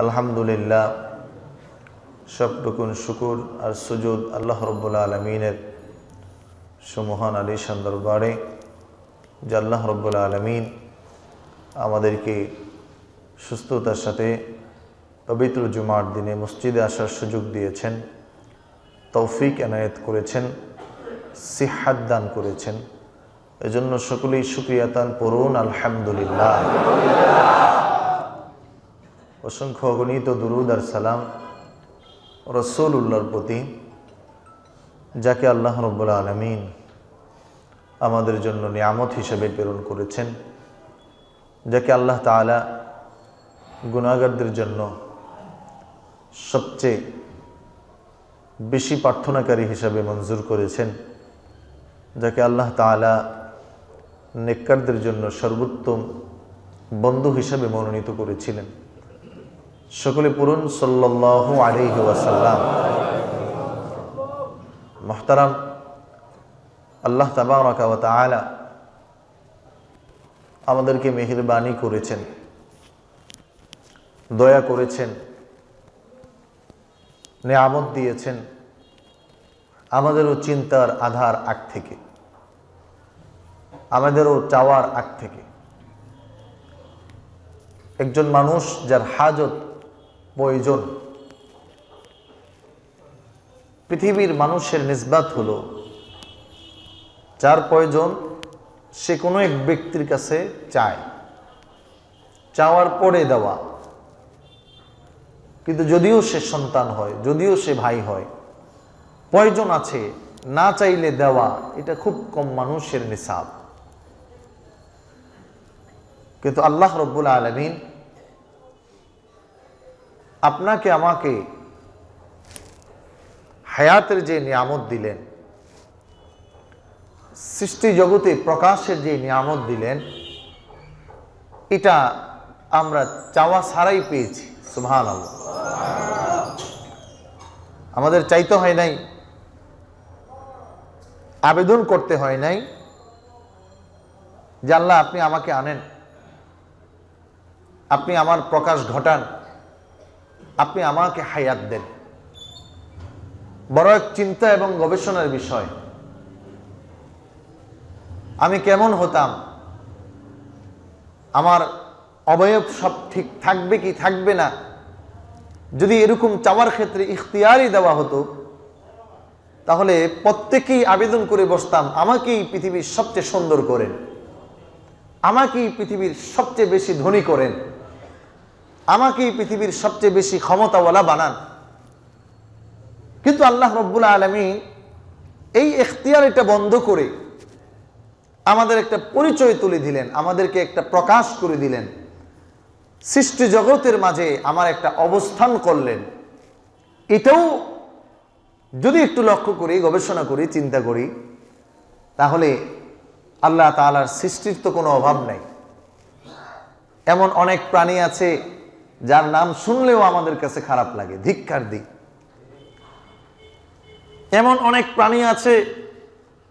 আলহামদুলিল্লাহ, সবটুকুন শুকুর আর সুজুদ আল্লাহ রব্বুল্লা আলমিনের সুমহান আলী দরবারে, যে আল্লাহ রব্বুল্লা আলমিন আমাদেরকে সুস্থতার সাথে পবিত্র জুমার দিনে মসজিদে আসার সুযোগ দিয়েছেন, তৌফিক এনায়েত করেছেন সিহাদ দান করেছেন। এজন্য সকলেই সুক্রিয়াতান পড়ুন আলহামদুলিল্লাহ। অসংখ্য অগণিত দুরুদ আর সালাম রসুল উল্লাহর প্রতি, যাকে আল্লাহ রব্বুল্লা আলমিন আমাদের জন্য নিয়ামত হিসেবে প্রেরণ করেছেন, যাকে আল্লাহ তালা গুণাগারদের জন্য সবচেয়ে বেশি প্রার্থনাকারী হিসাবে মঞ্জুর করেছেন, যাকে আল্লাহ তালা নেককারদের জন্য সর্বোত্তম বন্ধু হিসাবে মনোনীত করেছিলেন। সকলে পড়ুন সাল্লাহ আলিহি ওয়াসাল্লাম। মহতারাম, আল্লাহ তাবারকাওয়াত আলা আমাদেরকে মেহরবানি করেছেন, দয়া করেছেন, নেয়ামত দিয়েছেন আমাদেরও চিন্তার আধার আগ থেকে, আমাদেরও চাওয়ার আগ থেকে। একজন মানুষ যার হাজত প্রয়োজন। পৃথিবীর মানুষের নিসবাত হলো, যার প্রয়োজন সে কোনো এক ব্যক্তির কাছে চায়। চাওয়ার পরে দেওয়া। কিন্তু যদিও সে সন্তান হয়, যদিও সে ভাই হয়, প্রয়োজন আছে, না চাইলে দেওয়া, এটা খুব কম মানুষের নিসাব। কিন্তু আল্লাহ রব্বুল আলমিন আপনাকে আমাকে হায়াতের যে নিয়ামত দিলেন, সৃষ্টি জগতে প্রকাশের যে নিয়ামত দিলেন, এটা আমরা চাওয়া ছাড়াই পেয়েছি সুহান আমাদের চাইতে হয় নাই, আবেদন করতে হয় নাই আল্লাহ আপনি আমাকে আনেন, আপনি আমার প্রকাশ ঘটান। আপনি আমাকে হায়াত দেন। বড় এক চিন্তা এবং গবেষণার বিষয়। আমি কেমন হতাম? আমার অবয়ব সব ঠিক থাকবে কি থাকবে না? যদি এরকম চাওয়ার ক্ষেত্রে ইখতিয়ারই দেওয়া হতো, তাহলে প্রত্যেকেই আবেদন করে বসতাম, আমাকেই পৃথিবীর সবচেয়ে সুন্দর করেন। আমাকেই পৃথিবীর সবচেয়ে বেশি ধনী করেন। আমাকেই পৃথিবীর সবচেয়ে বেশি ক্ষমতাওয়ালা বানান। কিন্তু আল্লাহ রব্বুল আলমী এই এখতিয়ার এটা বন্ধ করে আমাদের একটা পরিচয় তুলে দিলেন, আমাদেরকে একটা প্রকাশ করে দিলেন। সৃষ্টি জগতের মাঝে আমার একটা অবস্থান করলেন। এটাও যদি একটু লক্ষ্য করি, গবেষণা করি, চিন্তা করি, তাহলে আল্লাহ তালার সৃষ্টির তো কোনো অভাব নাই। এমন অনেক প্রাণী আছে যার নাম শুনলেও আমাদের কাছে খারাপ লাগে, ধিক্কার দিই। এমন অনেক প্রাণী আছে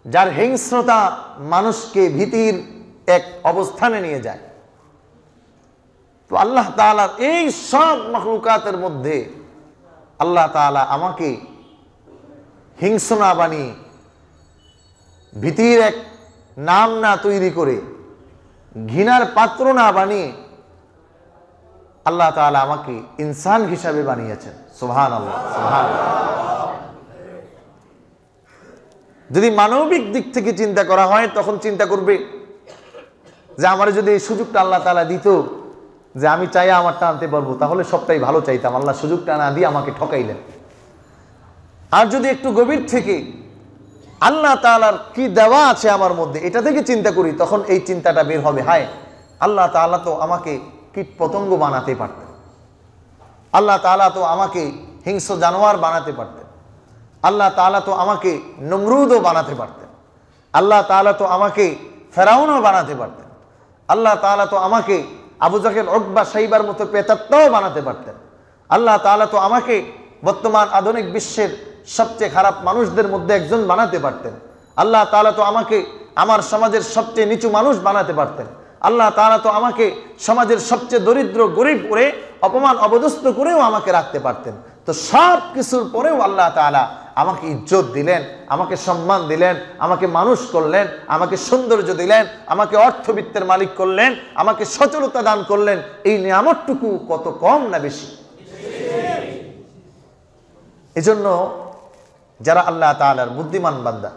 যার হিংস্রতা মানুষকে ভীতির এক অবস্থানে নিয়ে যায়। তো আল্লাহ তালার এই সব মখলুকাতের মধ্যে আল্লাহ তালা আমাকে হিংস না বানিয়ে ভীতির এক নাম না তৈরি করে ঘৃণার পাত্র না বানিয়ে আল্লাহ তালা আমাকে ইনসান হিসাবে বানিয়েছেন। সুহান আল্লাহ সুহান যদি মানবিক দিক থেকে চিন্তা করা হয়, তখন চিন্তা করবে যে আমার যদি এই সুযোগটা আল্লাহ তালা দিত, যে আমি চাই আমারটা আনতে পারব, তাহলে সবটাই ভালো চাইতাম। আল্লাহ সুযোগটা না দিয়ে আমাকে ঠকাইলেন। আর যদি একটু গভীর থেকে আল্লাহ তালার কি দেওয়া আছে আমার মধ্যে, এটা থেকে চিন্তা করি, তখন এই চিন্তাটা বের হবে। হায়, আল্লাহ তালা তো আমাকে কীট পতঙ্গ বানাতে পারতেন। আল্লাহ তালা তো আমাকে হিংস্র জানোয়ার বানাতে পারতেন। আল্লাহ তালা তো আমাকে নমরুদও বানাতে পারতেন। আল্লাহ তালা তো আমাকে ফেরাউনও বানাতে পারতেন। আল্লাহ তালা তো আমাকে আবু জাকের অকবা সাইবার মতো পেতাত্তাও বানাতে পারতেন। আল্লাহ তালা তো আমাকে বর্তমান আধুনিক বিশ্বের সবচেয়ে খারাপ মানুষদের মধ্যে একজন বানাতে পারতেন। আল্লাহ তালা তো আমাকে আমার সমাজের সবচেয়ে নিচু মানুষ বানাতে পারতেন। আল্লাহ তারা তো আমাকে সমাজের সবচেয়ে দরিদ্র, গরিব করে অপমান অবদস্ত করেও আমাকে রাখতে পারতেন। তো সব কিছুর পরেও আল্লাহ তাআলা আমাকে ইজ্জত দিলেন, আমাকে সম্মান দিলেন, আমাকে মানুষ করলেন, আমাকে সৌন্দর্য দিলেন, আমাকে অর্থবিত্তের মালিক করলেন, আমাকে সচলতা দান করলেন। এই নিয়ামতটুকু কত কম না বেশি? এজন্য যারা আল্লাহ তাআলার বুদ্ধিমান বান্দা,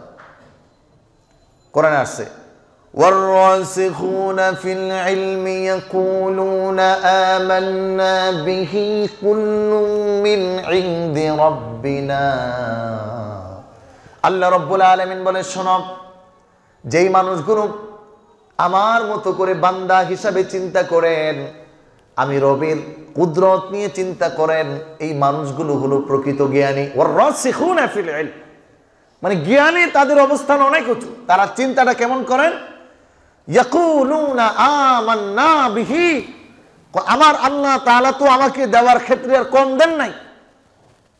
কোরআনে আসছে والراسخون في العلم يقولون آمنا به كل من عند ربنا আল্লাহ রব্বুল আলমিন বলে শোনব যেই মানুষগুলো আমার মতো করে বান্দা হিসাবে চিন্তা করেন আমি রবির কুদরত নিয়ে চিন্তা করেন এই মানুষগুলো হলো প্রকৃত জ্ঞানী ওর রসিখুন ফিল ইলম মানে জ্ঞানী তাদের অবস্থান অনেক উঁচু তারা চিন্তাটা কেমন করেন ইয়াকুলুনা আমান্না বিহি আমার আল্লাহ তালা তো আমাকে দেওয়ার ক্ষেত্রে আর কম দেন নাই।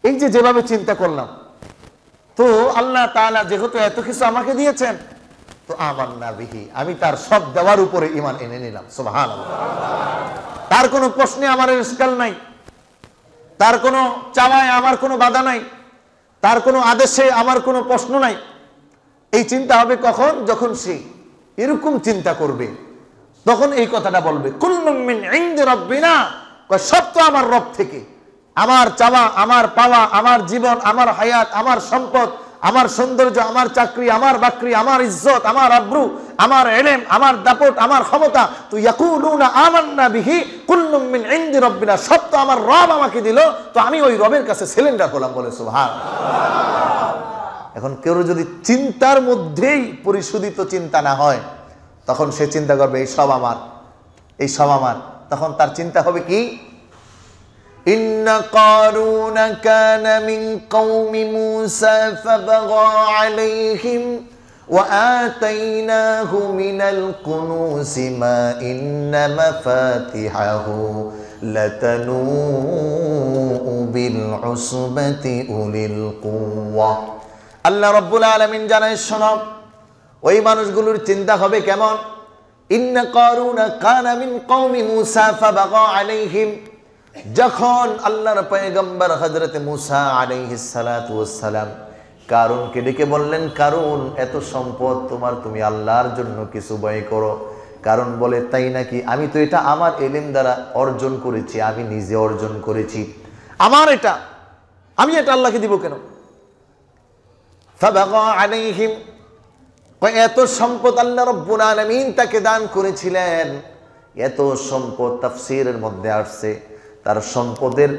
এই যে যেভাবে চিন্তা করলাম, তো আল্লাহ তালা যেহেতু এত কিছু আমাকে দিয়েছেন, তো আমান্না বিহি, আমি তার সব দেওয়ার উপরে ইমান এনে নিলাম, সুবহানাল্লাহ। তার কোনো প্রশ্নে আমার স্কাল নাই, তার কোনো চাওয়ায় আমার কোনো বাধা নাই, তার কোনো আদেশে আমার কোনো প্রশ্ন নাই। এই চিন্তা হবে কখন? যখন সে এরকম চিন্তা করবে। তখন এই কথাটা বলবে ইনদি সব তো আমার রব থেকে। আমার চাওয়া, আমার পাওয়া, আমার জীবন, আমার হায়াত, আমার সম্পদ, আমার সৌন্দর্য, আমার চাকরি, আমার বাকরি, আমার ইজ্জত, আমার আব্রু, আমার এলেম, আমার দাপট, আমার ক্ষমতা, তো ইয়াকুলুনা আমান্না বিহি, কুল্লুম মিন রাব্বিনা। সব তো আমার রব আমাকে দিল, তো আমি ওই রবের কাছে সিলিন্ডার হলাম বলে সুবহান এখন কেউ যদি চিন্তার মধ্যেই পরিশোধিত চিন্তা না হয় তখন সে চিন্তা করবে এই সব আমার এই সব আমার তখন তার চিন্তা হবে কি إن قارون كان من قوم موسى فبغى عليهم وآتيناه من الكنوز ما إن مفاتحه لتنوء بالعصبة أولي القوة আল্লাহ রব্বুল আলমিন জানায় শোনব ওই মানুষগুলোর চিন্তা হবে কেমন? ইন্না কারুনা কানা মিন কওমি মুসা ফাবাগা আলাইহিম। যখন আল্লাহর পয়গম্বর হযরত মুসা আলাইহিস সালাতু ওয়াস সালাম কারুনকে ডেকে বললেন, কারুন, এত সম্পদ তোমার, তুমি আল্লাহর জন্য কিছু ব্যয় করো। কারণ বলে, তাই নাকি? আমি তো এটা আমার এলিম দ্বারা অর্জন করেছি, আমি নিজে অর্জন করেছি। আমার এটা? আমি এটা আল্লাহকে দিব কেন? আলাইহিম। এত সম্পদ আল্লাহ রব্বুল আলামিন তাকে দান করেছিলেন। এত সম্পদ তাফসীরের মধ্যে আসছে। তার সম্পদের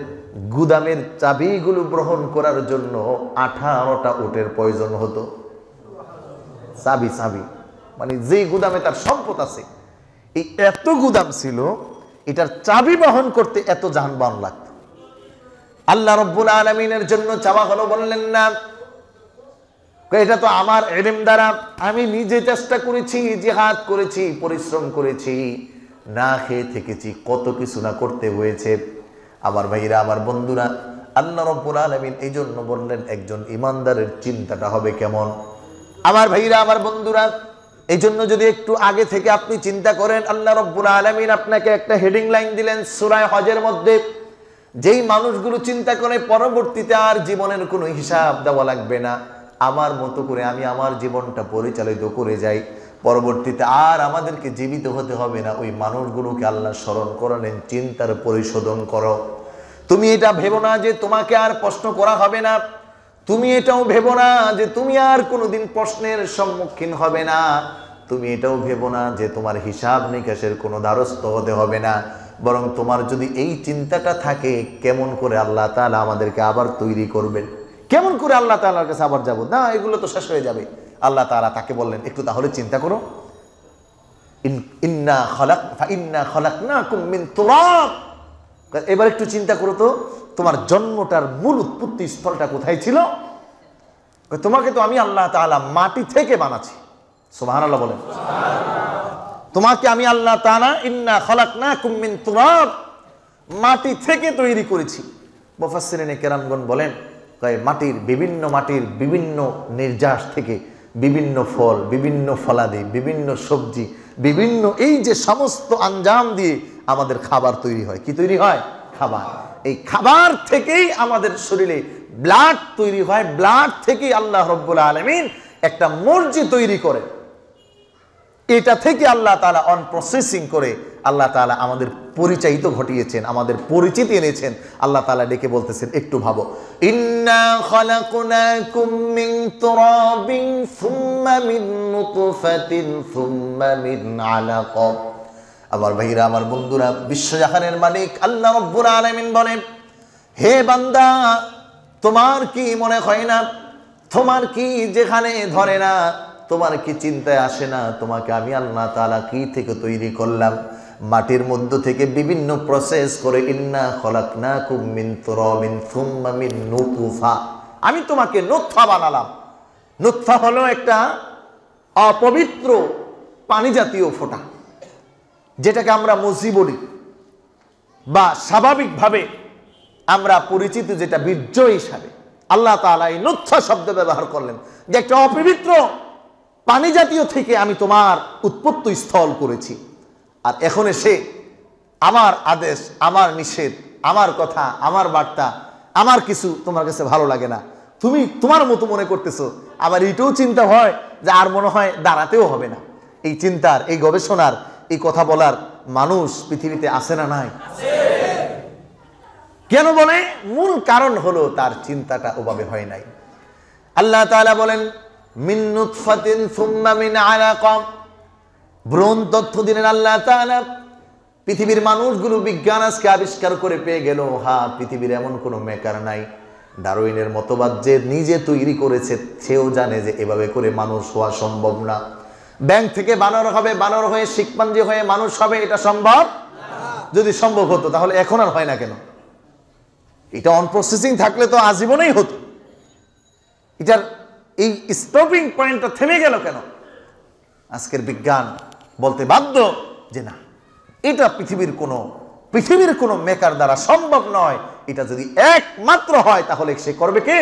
গুদামের চাবিগুলো গ্রহণ করার জন্য আঠারোটা উটের প্রয়োজন হতো। চাবি চাবি। মানে যেই গুদামে তার সম্পদ আছে, এই এত গুদাম ছিল, এটার চাবি বহন করতে এত যানবাহন লাগতো। আল্লাহ রব্বুল আলমিনের জন্য চাওয়া হলো, বললেন না এটা তো আমার এলেম দ্বারা আমি নিজে চেষ্টা করেছি, জেহাদ করেছি, পরিশ্রম করেছি। না খেয়ে থেকেছি, কত কিছু না করতে হয়েছে। আমার ভাইরা, আমার বন্ধুরা, আল্লাহ রব্বুল আলমিন এই জন্য বললেন, একজন ইমানদারের চিন্তাটা হবে কেমন? আমার ভাইরা, আমার বন্ধুরা এই জন্য যদি একটু আগে থেকে আপনি চিন্তা করেন, আল্লাহ রব্বুল আলমিন আপনাকে একটা হেডিং লাইন দিলেন সুরায় হজের মধ্যে। যেই মানুষগুলো চিন্তা করে পরবর্তীতে আর জীবনের কোনো হিসাব দেওয়া লাগবে না। আমার মতো করে আমি আমার জীবনটা পরিচালিত করে যাই। পরবর্তীতে আর আমাদেরকে জীবিত হতে হবে না। ওই মানুষগুলোকে আল্লাহ স্মরণ করালেন, চিন্তার পরিশোধন করো। তুমি এটা ভেবো না যে তোমাকে আর প্রশ্ন করা হবে না। তুমি এটাও ভেবো না যে তুমি আর কোনোদিন প্রশ্নের সম্মুখীন হবে না। তুমি এটাও ভেবো না যে তোমার হিসাব নিকাশের কোনো দ্বারস্থ হতে হবে না। বরং তোমার যদি এই চিন্তাটা থাকে, কেমন করে আল্লাহ তাআলা আমাদেরকে আবার তৈরি করবেন। কেমন করে আল্লাহ তাআলার কাছে আবার যাব? না, এগুলো তো শেষ হয়ে যাবে। আল্লাহ তাআলা তাকে বললেন, একটু তাহলে চিন্তা করো। ইন্না ইন্না তুরাব। এবার একটু চিন্তা করো তো, তোমার জন্মটার মূল উৎপত্তি স্থলটা কোথায় ছিল? তোমাকে তো আমি আল্লাহ তাআলা মাটি থেকে বানাচ্ছি। সোহান আল্লাহ বলেন। তোমাকে আমি আল্লাহ তাআলা ইন্না খলাক না মিন তুরাব মাটি থেকে তৈরি করেছি। মুফাসসিরিনে কেরামগণ বলেন মাটির বিভিন্ন মাটির বিভিন্ন নির্যাস থেকে বিভিন্ন ফল, বিভিন্ন ফলাদি, বিভিন্ন সবজি, বিভিন্ন এই যে সমস্ত আঞ্জাম দিয়ে আমাদের খাবার তৈরি হয়। কি তৈরি হয়? খাবার। এই খাবার থেকেই আমাদের শরীরে ব্লাড তৈরি হয়। ব্লাড থেকেই আল্লাহ রব্বুল আলমিন একটা মর্জি তৈরি করে। এটা থেকে আল্লাহ তালা অন প্রসেসিং করে আল্লাহ তালা আমাদের পরিচায়িত ঘটিয়েছেন, আমাদের পরিচিতি এনেছেন। আল্লাহ তালা ডেকে বলতেছেন, একটু ভাবো। আমার ভাইরা, আমার বন্ধুরা বিশ্বজাহানের মালিক আল্লাহ আলামিন বলেন হে বান্দা, তোমার কি মনে হয় না? তোমার কি যেখানে ধরে না? তোমার কি চিন্তায় আসে না? তোমাকে আমি আল্লাহ তাআলা কি থেকে তৈরি করলাম? মাটির মধ্য থেকে বিভিন্ন প্রসেস করে, ইন্না খলাকনাকুম না তুরাবিন সুম্মা মিন নুতফা। আমি তোমাকে নুতফা বানালাম। নুতফা হলো একটা অপবিত্র পানি জাতীয় ফোঁটা, যেটাকে আমরা মসি বলি বা স্বাভাবিকভাবে আমরা পরিচিত যেটা বীর্য হিসাবে। আল্লাহ তাআলা এই নুৎফা শব্দ ব্যবহার করলেন, যে একটা অপবিত্র পানি জাতীয় থেকে আমি তোমার উৎপত্তি স্থল করেছি। আর এখন এসে আমার আদেশ, আমার নিষেধ, আমার কথা, আমার বার্তা, আমার কিছু তোমার কাছে ভালো লাগে না। তুমি তোমার মতো মনে করতেছো। আবার এটাও চিন্তা হয় যে আর মনে হয় দাঁড়াতেও হবে না। এই চিন্তার, এই গবেষণার, এই কথা বলার মানুষ পৃথিবীতে আসে না নাই? কেন বলে? মূল কারণ হলো তার চিন্তাটা ওভাবে হয় নাই। আল্লাহ তাআলা বলেন, মিন সুম্মা মিন আলাকাম। ভ্রূণ তথ্য দিলেন আল্লাহ পৃথিবীর মানুষগুলো বিজ্ঞান আজকে আবিষ্কার করে পেয়ে গেল, হা, পৃথিবীর এমন কোনো মেকার নাই। ডারউইনের মতবাদ যে নিজে তৈরি করেছে, সেও জানে যে এভাবে করে মানুষ হওয়া সম্ভব না। ব্যাংক থেকে বানর হবে, বানর হয়ে শিখপাঞ্জি হয়ে মানুষ হবে, এটা সম্ভব? যদি সম্ভব হতো, তাহলে এখন আর হয় না কেন? এটা অন প্রসেসিং থাকলে তো আজীবনেই হতো। এটার এই স্টপিং পয়েন্টটা থেমে গেল কেন? আজকের বিজ্ঞান বলতে বাধ্য যে না, এটা পৃথিবীর কোনো পৃথিবীর কোনো মেকার দ্বারা সম্ভব নয়। এটা যদি একমাত্র হয়, তাহলে সে করবে কে?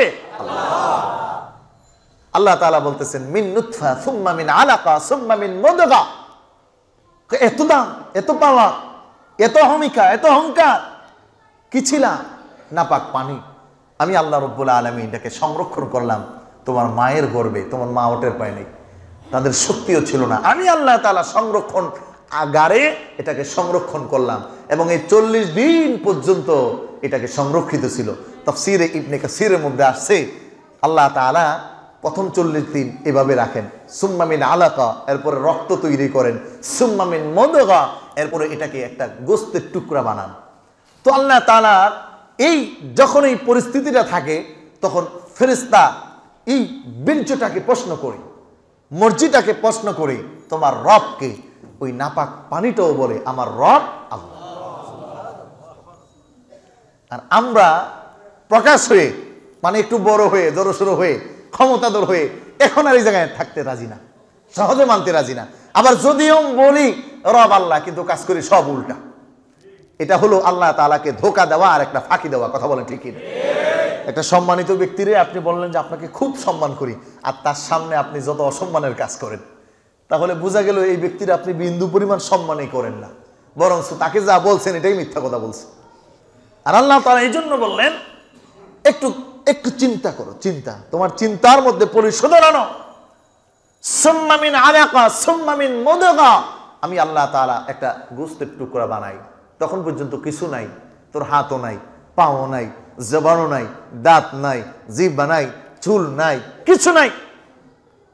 আল্লাহ। তাআলা বলতেছেন, মিন নুতফা সুম্মা মিন আলাকা, সুম্মা মিন মুদগা। এত দাম, এত পাওয়া এত হমিকা এত অহংকার। কি ছিলাম নাপাক পানি। আমি আল্লাহ রব্বুল আলমী এটাকে সংরক্ষণ করলাম। তোমার মায়ের গর্বে, তোমার মা ওটের পায় নেই তাদের শক্তিও ছিল না। আমি আল্লাহ তালা সংরক্ষণ আগারে এটাকে সংরক্ষণ করলাম এবং এই চল্লিশ দিন পর্যন্ত এটাকে সংরক্ষিত ছিল। তফসিরে ইবনে কাসিরের মধ্যে আসছে, আল্লাহ তাআলা প্রথম চল্লিশ দিন এভাবে রাখেন। সুম্মামিন আলাকা, এরপরে রক্ত তৈরি করেন। সুম্মামিন মদগা, এরপরে এটাকে একটা গোস্তের টুকরা বানান। তো আল্লাহ তাআলা এই যখন এই পরিস্থিতিটা থাকে, তখন ফেরেস্তা এই বেঞ্চটাকে প্রশ্ন করে। মসজিদটাকে প্রশ্ন করে, তোমার রবকে ওই নাপাক পানিটাও বলে, আমার রব আল্লাহ। আর আমরা প্রকাশ হয়ে মানে একটু বড় হয়ে জড়সড়ো হয়ে, ক্ষমতাধর হয়ে, এখন আর এই জায়গায় থাকতে রাজি না, সহজে মানতে রাজি না। আবার যদিও বলি, রব আল্লাহ, কিন্তু কাজ করি সব উল্টা। এটা হলো আল্লাহ তালাকে ধোকা দেওয়া আর একটা ফাঁকি দেওয়া, কথা বলেন ঠিকই না? একটা সম্মানিত ব্যক্তিরে আপনি বললেন যে, আপনাকে খুব সম্মান করি। আর তার সামনে আপনি যত অসম্মানের কাজ করেন, তাহলে বোঝা গেল এই ব্যক্তির আপনি বিন্দু পরিমাণ সম্মানই করেন না। বরং তাকে যা বলছেন এটাই মিথ্যা কথা বলছে। আর আল্লাহ তারা এই জন্য বললেন, একটু একটু চিন্তা করো, চিন্তা। তোমার চিন্তার মধ্যে পরিশোধন আনো। সুম্মামিন আলাকা সুম্মামিন মোদগা। আমি আল্লাহ তাআলা একটা গোস্তের টুকরা বানাই। তখন পর্যন্ত কিছু নাই, তোর হাতও নাই, পাও নাই জবানও নাই, দাঁত নাই জিব্বা নাই, চুল নাই, কিছু নাই।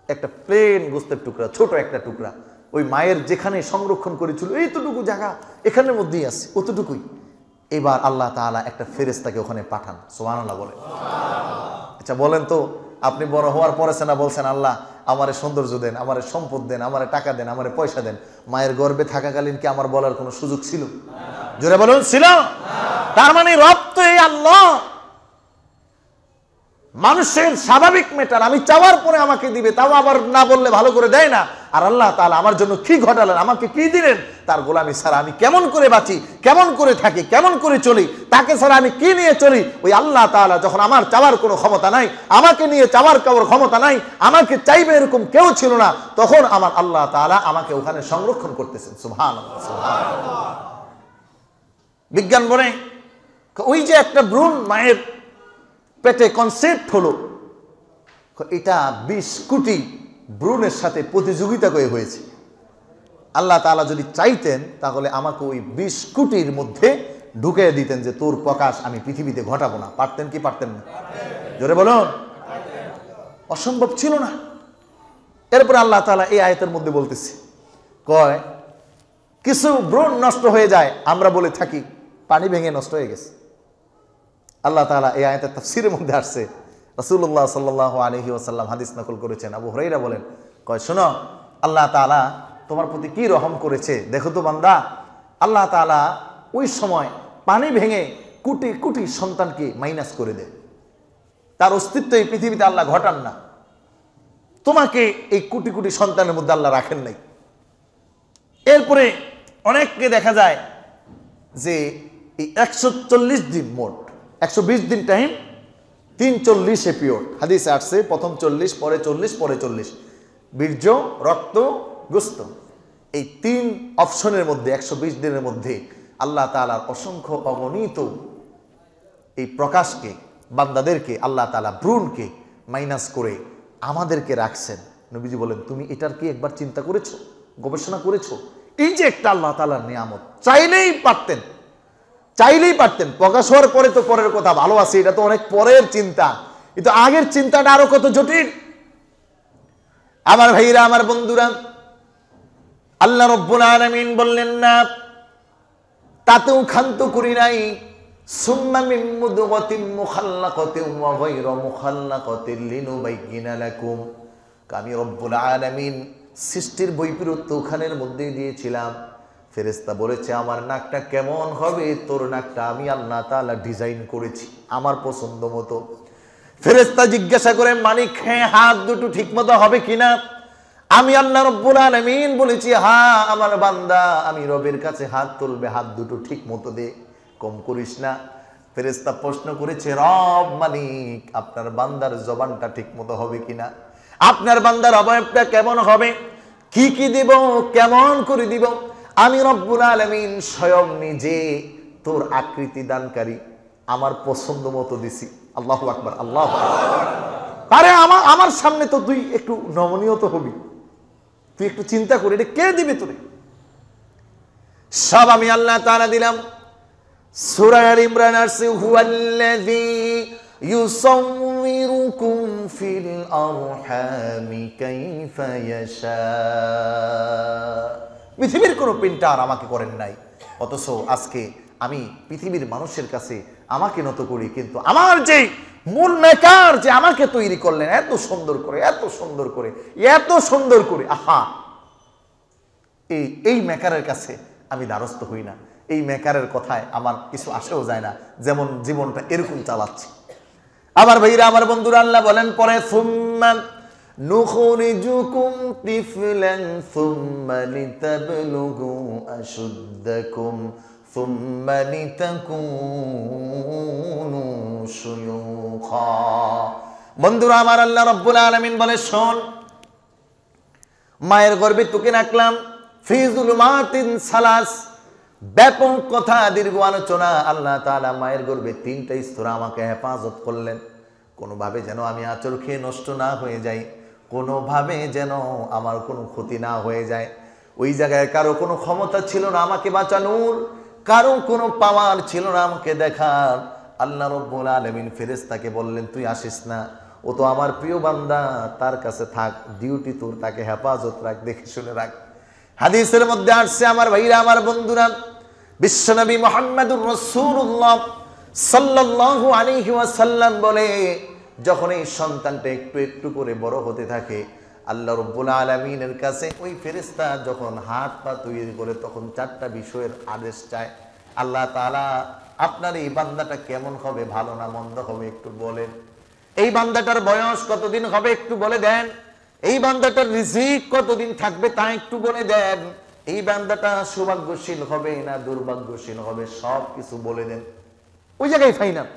একটা প্লেন গোস্তের টুকরা, ছোট একটা টুকরা। ওই মায়ের যেখানে সংরক্ষণ করেছিল, এইতটুকু জায়গা এখানের মধ্যেই আছে, অতটুকুই। এবার আল্লাহ তাআলা একটা ফেরেস্তাকে ওখানে পাঠান সোহানাল্লাহ বলে আচ্ছা বলেন তো, আপনি বড় হওয়ার পরে সেনা বলছেন, আল্লাহ, আমারে সৌন্দর্য দেন, আমারে সম্পদ দেন, আমারে টাকা দেন, আমারে পয়সা দেন। মায়ের গর্ভে থাকাকালীন কি আমার বলার কোনো সুযোগ ছিল? জোরে বলুন, ছিল। তার মানে রব তো এই আল্লাহ। মানুষের স্বাভাবিক মেটার আমি চাওয়ার পরে আমাকে দিবে, তাও আবার না বললে ভালো করে দেয় না। আর আল্লাহ তাআলা আমার জন্য কি ঘটালেন, আমাকে কি দিলেন, তার গোলামি ছাড়া আমি কেমন করে বাঁচি, কেমন করে থাকি, কেমন করে চলি, তাকে ছাড়া আমি কি নিয়ে চলি? ওই আল্লাহ তাআলা যখন আমার চাওয়ার কোনো ক্ষমতা নাই, আমাকে নিয়ে চাওয়ার কারোর ক্ষমতা নাই, আমাকে চাইবে এরকম কেউ ছিল না, তখন আমার আল্লাহ তাআলা আমাকে ওখানে সংরক্ষণ করতেছেন। সুবহান বিজ্ঞান বলে ওই যে একটা ভ্রূণ মায়ের পেটে কনসেপ্ট হলো। এটা বিশ কোটি ভ্রূণের সাথে প্রতিযোগিতা করে হয়েছে। আল্লাহ তাআলা যদি চাইতেন, তাহলে আমাকে ওই বিশ কোটির মধ্যে ঢুকে দিতেন যে, তোর প্রকাশ আমি পৃথিবীতে ঘটাবো না। পারতেন কি পারতেন না? জোরে বলুন। অসম্ভব ছিল না। এরপর আল্লাহ তাআলা এই আয়তের মধ্যে বলতেছে, কয়, কিছু ব্রণ নষ্ট হয়ে যায়, আমরা বলে থাকি, পানি ভেঙে নষ্ট হয়ে গেছে। আল্লাহ তাআলা এই আয়াতের তাফসিরের মধ্যে আসছে। রাসূলুল্লাহ সাল্লাল্লাহু আলাইহি ওয়াসাল্লাম হাদিস নকল করেছেন। আবু হুরাইরা বলেন, কয়, শোনো, আল্লাহ তাআলা তোমার প্রতি কি রহম করেছে? দেখো তো বান্দা, আল্লাহ তাআলা ওই সময় পানি ভেঙে কোটি কোটি সন্তানকে মাইনাস করে দেয়। তার অস্তিত্ব এই পৃথিবীতে আল্লাহ ঘটান না। তোমাকে এই কোটি কোটি সন্তানের মধ্যে আল্লাহ রাখেন নাই। এরপরে অনেককে দেখা যায় যে এই একশো চল্লিশ দিন মোট একশো বিশ দিন টাইম তিন চল্লিশে পিওর হাদিসে আসছে, প্রথম চল্লিশ, পরে চল্লিশ পরে চল্লিশ। বীর্য, রক্ত, গুস্ত। এই তিন অপশনের মধ্যে, একশো বিশ দিনের মধ্যে আল্লাহ তালার অসংখ্য অগণিত এই প্রকাশকে, বান্দাদেরকে, আল্লাহ তালা ভ্রূণকে মাইনাস করে আমাদেরকে রাখছেন। নবীজি বলেন, তুমি এটার কি একবার চিন্তা করেছ? গবেষণা করেছ? এই যে একটা আল্লাহ তালার নিয়ামত, চাইলেই পারতেন। চাইলেই পারতেন। প্রকাশ হওয়ার পরে তো পরের কথা ভালো আছে, এটা তো অনেক পরের চিন্তা। কিন্তু আগের চিন্তাটা আরও কত জটিল। আমার ভাইরা, আমার বন্ধুরা, আল্লাহ রব্বুল আলামিন বললেন না, তাতেও ক্ষান্ত করি নাই। আমি রব্বুল আলামিন সৃষ্টির বৈপরীত্য ওখানের মধ্যেই দিয়েছিলাম। ফেরেস্তা বলেছে, আমার নাকটা কেমন হবে? তোর নাকটা আমি আল্লাহ তাআলা ডিজাইন করেছি, আমার পছন্দ মতো। ফেরেস্তা জিজ্ঞাসা করে, মানিক হ্যাঁ হাত দুটো ঠিক মতো হবে কিনা? আমি আল্লাহ রব্বুল আলামিন বলেছি, হা, আমার বান্দা, আমি রবের কাছে হাত তুলবে, হাত দুটো ঠিক মতো দে, কম করিস না। ফেরেস্তা প্রশ্ন করেছে, রব মালিক আপনার বান্দার জবানটা ঠিক মতো হবে কিনা? আপনার বান্দার অবয়বটা কেমন হবে? কি কি দিব? কেমন করে দিব? আমি রব্বুল আলামিন স্বয়ং নিজে তোর আকৃতি দানকারী, আমার পছন্দ মতো দিছি। আল্লাহ আকবার, আল্লাহ আরে আমার আমার সামনে তো তুই একটু নমনীয় তো হবি। তুই একটু চিন্তা করি, এটা কে দিবে তোরে? সব আমি আল্লাহ তাআলা দিলাম। সূরা আল ইমরান আসছে, হুয়াল্লাযী ইউসাউমিরুকুম ফিল আরহামি কাইফা ইয়াশা। পৃথিবীর কোনো প্রিন্টার আমাকে করেন নাই। অথচ আজকে আমি পৃথিবীর মানুষের কাছে আমাকে নত করি, কিন্তু আমার যে মূল মেকার যে আমাকে তৈরি করলেন, এত সুন্দর করে, এত সুন্দর করে, এত সুন্দর করে, আহা! এই এই মেকারের কাছে আমি দ্বারস্থ হই না। এই মেকারের কথায় আমার কিছু আসেও যায় না, যেমন জীবনটা এরকম চালাচ্ছি। আমার ভাইরা, আমার বন্ধুরা আল্লাহ বলেন, পরে সুম্মা নুখরিজুকুম তিফলান সুম্মা লিতাবলুগু আশুদ্দাকুম সুম্মা লিতাকুনু শুয়ুখা। বন্ধুরা, আমার আল্লাহ রব্বুল আলামিন বলে, শোন, মায়ের গর্বে তোকে রাখলাম। ফিজুল মাতিন সালাস। ব্যাপক কথা, দীর্ঘ আলোচনা। আল্লাহ তাআলা মায়ের গর্বে তিনটা স্তর আমাকে হেফাজত করলেন। কোনোভাবে যেন আমি আচর খেয়ে নষ্ট না হয়ে যাই। কোনোভাবে যেন আমার কোনো ক্ষতি না হয়ে যায়। ওই জায়গায় কারও কোনো ক্ষমতা ছিল না আমাকে বাঁচানোর, কারও কোনো পাওয়ার ছিল না আমাকে দেখার। আল্লাহ রব্বুল আলমিন ফেরেস্তাকে বললেন, তুই আসিস না। ও তো আমার প্রিয় বান্দা। তার কাছে থাক ডিউটি তোর, তাকে হেফাজত রাখ, দেখে শুনে রাখ। হাদিসের মধ্যে আসছে, আমার ভাইরা, আমার বন্ধুরা, বিশ্বনবী মোহাম্মদুর রসুল্লাহ সাল্লাল্লাহু আলাইহি ওয়াসাল্লাম বলে যখন এই সন্তানটা একটু একটু করে বড় হতে থাকে, আল্লাহ রব্বুল আলমিনের কাছে ওই ফেরেস্তা যখন হাত পা তৈরি করে তখন চারটা বিষয়ের আদেশ চায়। আল্লাহ তাআলা আপনার এই বান্দাটা কেমন হবে, ভালো না মন্দ হবে একটু বলেন। এই বান্দাটার বয়স কতদিন হবে একটু বলে দেন। এই বান্দাটার রিজিক কতদিন থাকবে তা একটু বলে দেন। এই বান্দাটা সৌভাগ্যশীল হবে না দুর্ভাগ্যশীল হবে সব কিছু বলে দেন। ওই জায়গায় ফাইনাল।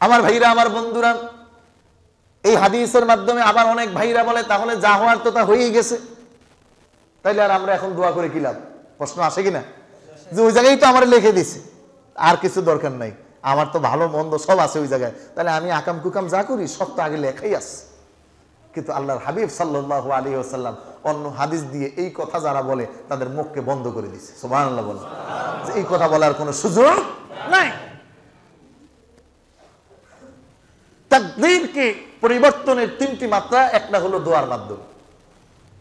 আমার ভাইরা, আমার বন্ধুরা, এই হাদিসের মাধ্যমে আবার অনেক ভাইরা বলে, তাহলে যা হওয়ার তো তা হয়েই গেছে। তাইলে আর আমরা এখন দোয়া করে কি লাভ? প্রশ্ন আসে কিনা? যে ওই জায়গায় তো আমার লিখে দিছে। আর কিছু দরকার নাই। আমার তো ভালো মন্দ সব আছে ওই জায়গায়। তাহলে আমি আকাম কুকাম যা করি, সব তো আগে লেখাই আছে। কিন্তু আল্লাহর হাবিব সাল্লাহ আলী আসাল্লাম অন্য হাদিস দিয়ে এই কথা যারা বলে, তাদের মুখকে বন্ধ করে দিছে। সোমান আল্লাহ বলে এই কথা বলার কোনো সুযোগ নাই। তাকদীরকে পরিবর্তনের তিনটি মাত্রা? একটা হলো দোয়ার মাধ্যমে।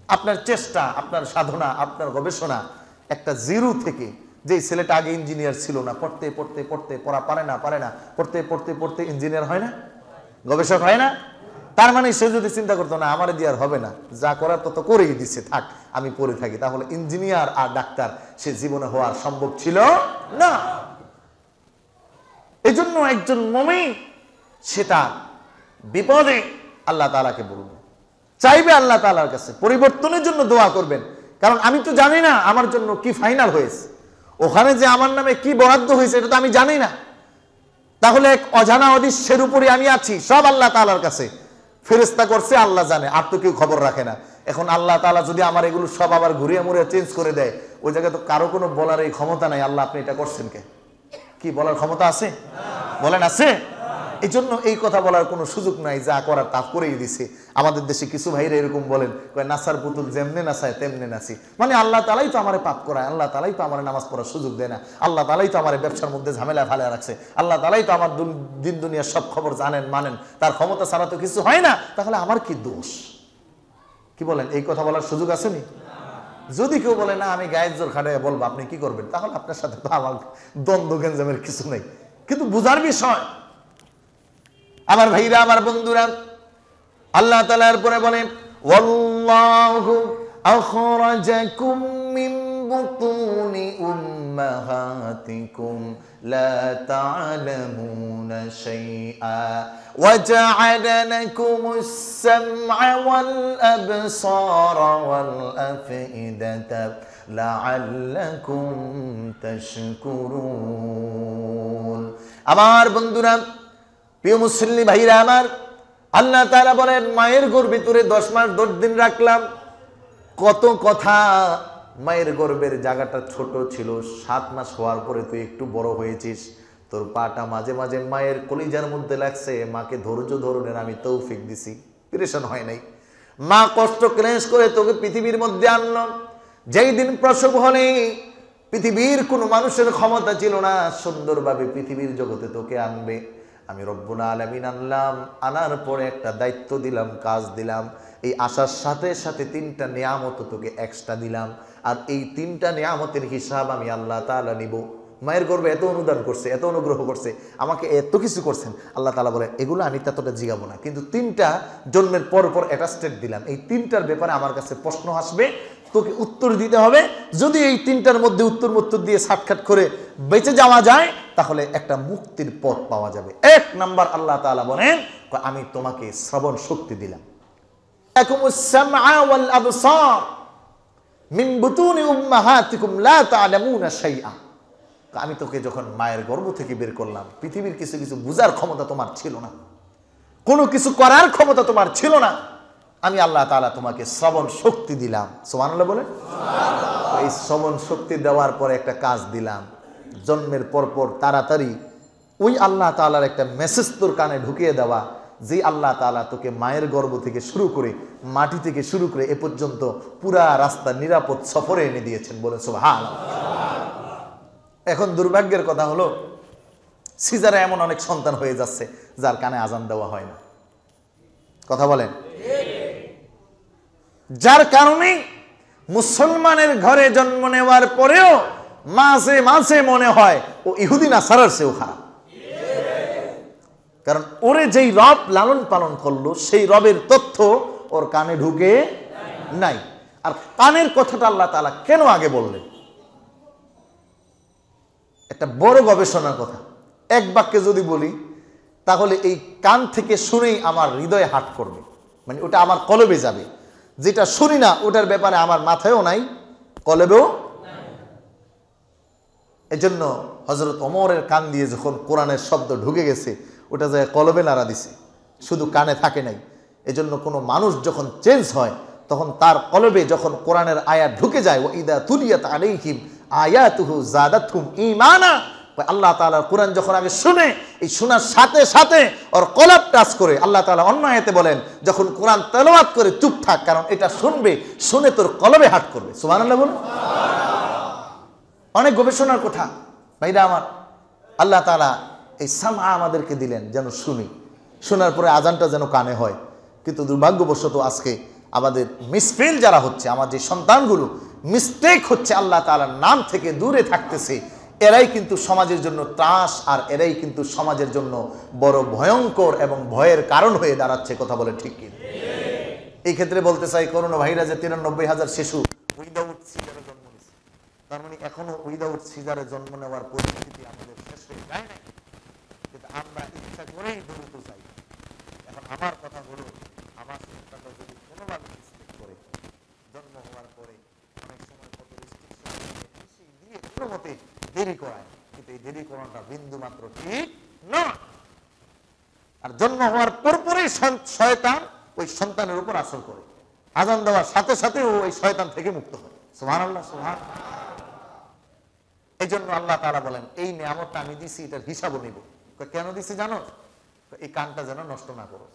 আপনার চেষ্টা, আপনার সাধনা, আপনার গবেষণা একটা জিরো থেকে। যে ছেলেটা আগে ইঞ্জিনিয়ার ছিল না, পড়তে পড়তে পড়তে, পড়া পারে না পারে না, পড়তে পড়তে পড়তে ইঞ্জিনিয়ার হয় না? গবেষক হয় না? তার মানে সে যদি চিন্তা করতো, না, আমার দিয়ে আর হবে না, যা করার তত করেই দিচ্ছে থাক, আমি পড়ে থাকি। তাহলে ইঞ্জিনিয়ার আর ডাক্তার, সে জীবনে হওয়ার সম্ভব ছিল না। এই জন্য একজন মমি সেটা বিপদে আল্লাহ তালাকে বলবে চাইবে আল্লাহ তালার কাছে, পরিবর্তনের জন্য দোয়া করবেন। কারণ আমি তো জানি না আমার জন্য কি ফাইনাল হয়েছে। ওখানে যে আমার নামে কি বরাদ্দ হয়েছে এটা তো আমি জানি না। তাহলে এক অজানা অদৃশ্যের উপরে আমি আছি, সব আল্লাহ তালার কাছে। ফেরেস্তা করছে, আল্লাহ জানে, আর তো কেউ খবর রাখে না। এখন আল্লাহ তালা যদি আমার এগুলো সব আবার ঘুরিয়ে মুড়িয়ে চেঞ্জ করে দেয়, ওই জায়গায় তো কারও কোনো বলার এই ক্ষমতা নাই। আল্লাহ, আপনি এটা করছেন কে? কি বলার ক্ষমতা আছে? বলেন, আছে? এই জন্য এই কথা বলার কোনো সুযোগ নাই, যা করার তা করেই দিছে। আমাদের দেশে কিছু ভাইরা এরকম বলেন নাসার পুতুল যেমনে নাচায়, তেমনে নাচি। মানে আল্লাহ তালাই তো আমার পাপ করায়, আল্লাহ তালাই তো আমার নামাজ পড়ার সুযোগ দেয় না। আল্লাহ তালাই তো আমার ব্যবসার মধ্যে ঝামেলা ফালে রাখছে। আল্লাহ তালাই তো আমার দিন দুনিয়ার সব খবর জানেন, মানেন। তার ক্ষমতা ছাড়া তো কিছু হয় না। তাহলে আমার কি দোষ? কি বলেন, এই কথা বলার সুযোগ আসেনি? যদি কেউ বলে, না, আমি গায়ের জোর খাটাই বলব, আপনি কি করবেন? তাহলে আপনার সাথে তো আমার দ্বন্দ্ব গেঞ্জামের কিছু নেই। কিন্তু বুঝার বিষয় আমার ভাইরা আমার বন্ধুরা আল্লাহ তালার পরে বলে ওয়াল্লাহু আখরাজাকুম মিন বুতুনি উম্মাহাতিকুম লা তা'লামুনা শাইআ وجعل لكم السمع والأبصار والأفئدة لعلكم تشكرون আমার বন্ধুরা প্রিয় মুসল্লি ভাইরা আমার, আল্লাহ তারা বলেন, মায়ের গর্ভে তোরে দশ মাস দশ দিন রাখলাম। কত কথা, মায়ের গর্ভের জায়গাটা ছোট ছিল, সাত মাস হওয়ার পরে তুই একটু বড় হয়েছিস, তোর পাটা মাঝে মাঝে মায়ের কলিজার মধ্যে লাগছে, মাকে ধৈর্য ধরনের আমি তৌফিক দিছি পিরেশন হয় নাই। মা কষ্ট ক্লেশ করে তোকে পৃথিবীর মধ্যে আনলো। যেই দিন প্রসব হলে, পৃথিবীর কোনো মানুষের ক্ষমতা ছিল না, সুন্দরভাবে পৃথিবীর জগতে তোকে আনবে। আমি রব্বুল আলমিন আনলাম, আনার পরে একটা দায়িত্ব দিলাম, কাজ দিলাম। এই আসার সাথে সাথে তিনটা নিয়ামত তোকে এক্সট্রা দিলাম। আর এই তিনটা নিয়ামতের হিসাব আমি আল্লাহ তাআলা নিব। মায়ের গর্বে এত অনুদান করছে, এত অনুগ্রহ করছে, আমাকে এত কিছু করছেন। আল্লাহ তালা বলে, এগুলো আমি ততটা জিগাবো না। কিন্তু তিনটা জন্মের পর পর অ্যাটাস্টেড দিলাম। এই তিনটার ব্যাপারে আমার কাছে প্রশ্ন আসবে তোকে উত্তর দিতে হবে। যদি এই তিনটার মধ্যে উত্তর উত্তর দিয়ে সাক্ষাৎ করে বেঁচে যাওয়া যায়, তাহলে একটা মুক্তির পথ পাওয়া যাবে। এক নাম্বার আল্লাহ তাআলা বলেন, আমি তোমাকে শ্রবণ শক্তি দিলাম। আমি তোকে যখন মায়ের গর্ভ থেকে বের করলাম, পৃথিবীর কিছু কিছু বুঝার ক্ষমতা তোমার ছিল না। কোনো কিছু করার ক্ষমতা তোমার ছিল না। আমি আল্লাহ তাআলা তোমাকে শ্রবণ শক্তি দিলাম। সুবহানাল্লাহ বলে এই শ্রবণ শক্তি দেওয়ার পরে একটা কাজ দিলাম। জন্মের পর পর তাড়াতাড়ি ওই আল্লাহ তালার একটা মেসেজ তোর কানে ঢুকিয়ে দেওয়া যে আল্লাহ তাআলা তোকে মায়ের গর্ভ থেকে শুরু করে মাটি থেকে শুরু করে এ পর্যন্ত পুরা রাস্তা নিরাপদ সফরে এনে দিয়েছেন বলে সুবহান এখন দুর্ভাগ্যের কথা হলো সিজারে এমন অনেক সন্তান হয়ে যাচ্ছে যার কানে আজান দেওয়া হয় না। কথা বলেন? যার কারণে মুসলমানের ঘরে জন্ম নেওয়ার পরেও মাঝে মাঝে মনে হয়, ও ইহুদি না সারার সেও খারাপ কারণ ওরে যেই রব লালন পালন করল, সেই রবের তথ্য ওর কানে ঢুকে নাই। আর কানের কথাটা আল্লাহ তালা কেন আগে বললেন? একটা বড় গবেষণার কথা। এক বাক্যে যদি বলি, তাহলে এই কান থেকে শুনেই আমার হৃদয়ে হাট করবে। মানে ওটা আমার কলবে যাবে। যেটা শুনি না, ওটার ব্যাপারে আমার মাথায়ও নাই, কলবেও এজন্য হজরত অমরের কান দিয়ে যখন কোরআনের শব্দ ঢুকে গেছে, ওটা যায় কলবে নাড়া দিছে, শুধু কানে থাকে নাই। এজন্য কোনো মানুষ যখন চেঞ্জ হয়, তখন তার কলবে যখন কোরআনের আয়া ঢুকে যায় ও ইদা তুলিয়াত আলাইহিম আয়াতুহু জাদাতহুম ঈমানা আল্লাহ তাআলার কোরআন যখন আগে শুনে, এই শোনার সাথে সাথে ওর কলাপ টাচ করে আল্লাহ তাআলা অন্য আয়াতে বলেন, যখন কোরআন তেলাওয়াত করে চুপ থাক, কারণ এটা শুনবে, শুনে তোর কলবে হাট করবে। সুবহানাল্লাহ বলুন। অনেক গবেষণার কথা। ভাইরা আমার, আল্লাহ তালা এই সামা আমাদেরকে দিলেন যেন শুনি। শোনার পরে আজানটা যেন কানে হয়। কিন্তু দুর্ভাগ্যবশত আজকে আমাদের মিসফেল যারা হচ্ছে, আমার যে সন্তানগুলো, মিস্টেক হচ্ছে আল্লাহ তালার নাম থেকে দূরে থাকতেছে। এরাই কিন্তু সমাজের জন্য ত্রাস আর এরাই কিন্তু সমাজের জন্য বড় ভয়ঙ্কর এবং ভয়ের কারণ হয়ে দাঁড়াচ্ছে কথা বলে ঠিক কি? এই ক্ষেত্রে বলতে চাই করোনা ভাইরাসে তিরানব্বই হাজার শিশু উইদাউট সিজারে জন্ম নিচ্ছে তার মানে এখনও উইদাউট সিজারে জন্ম নেওয়ার পরিস্থিতি আমাদের শেষ হয়ে যায় না কিন্তু আমরা ইচ্ছা করেই দ্রুত চাই। এখন আমার কথা হলো, আমার সন্তানটা যদি কোনোভাবে করে, জন্ম হওয়ার পরে অনেক সময় কত restriction দিয়ে কোনো মতে দেরি করায়। কিন্তু এই দেরি করানোটা বিন্দু মাত্র ঠিক না আর জন্ম হওয়ার পরপরই শয়তান ওই সন্তানের উপর আসর করে। আজান দেওয়ার সাথে সাথে ও ওই শয়তান থেকে মুক্ত হয়। সুহান আল্লাহ সুহান এই জন্য আল্লাহ তারা বলেন, এই নিয়ামতটা আমি দিছি, এটার হিসাবও নিব। কেন দিছি জানো? এই কানটা যেন নষ্ট না করো।